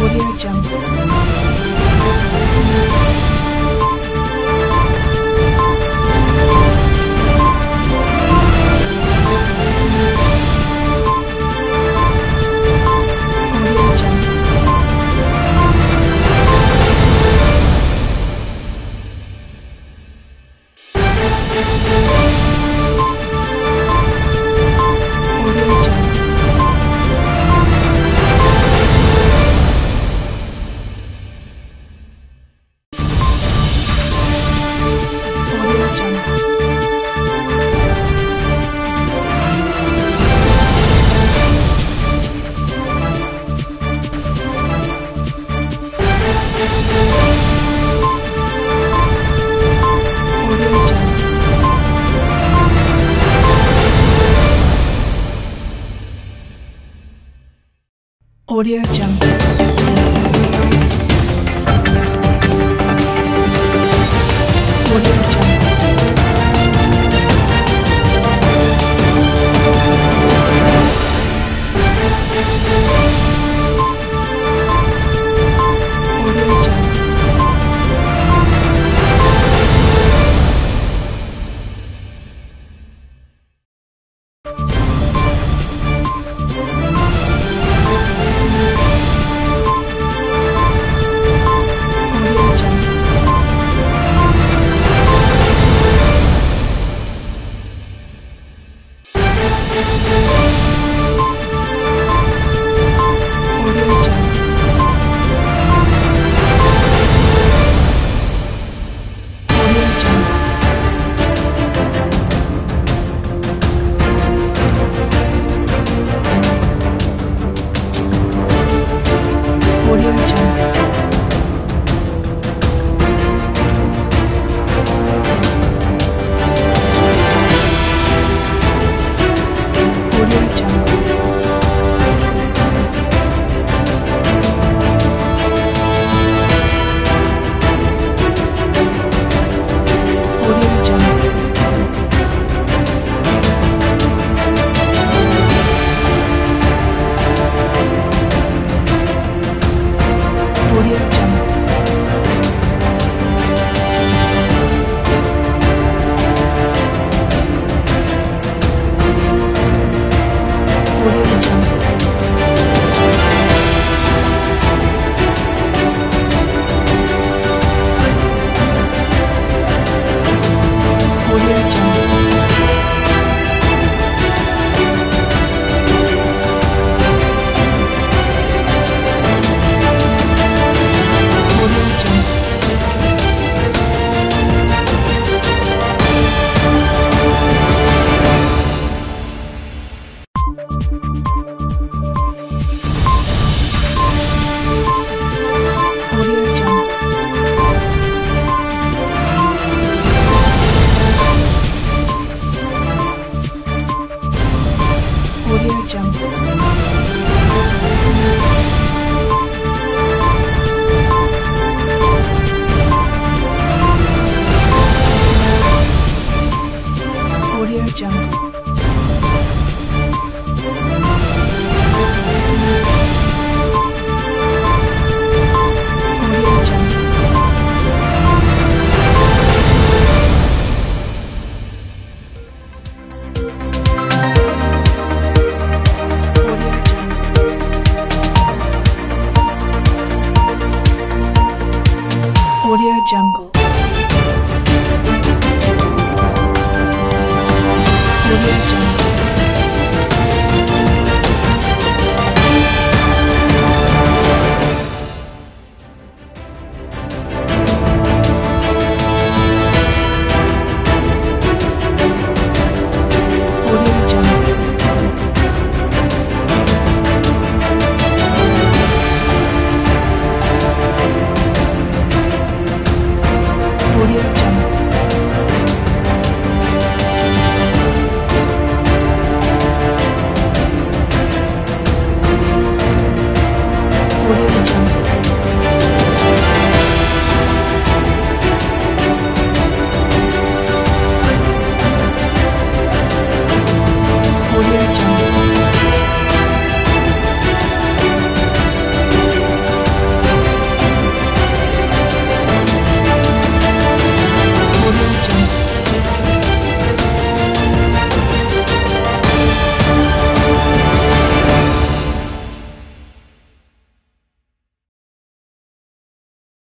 Audio Jungle. Audio Jungle. Jump. Jungle.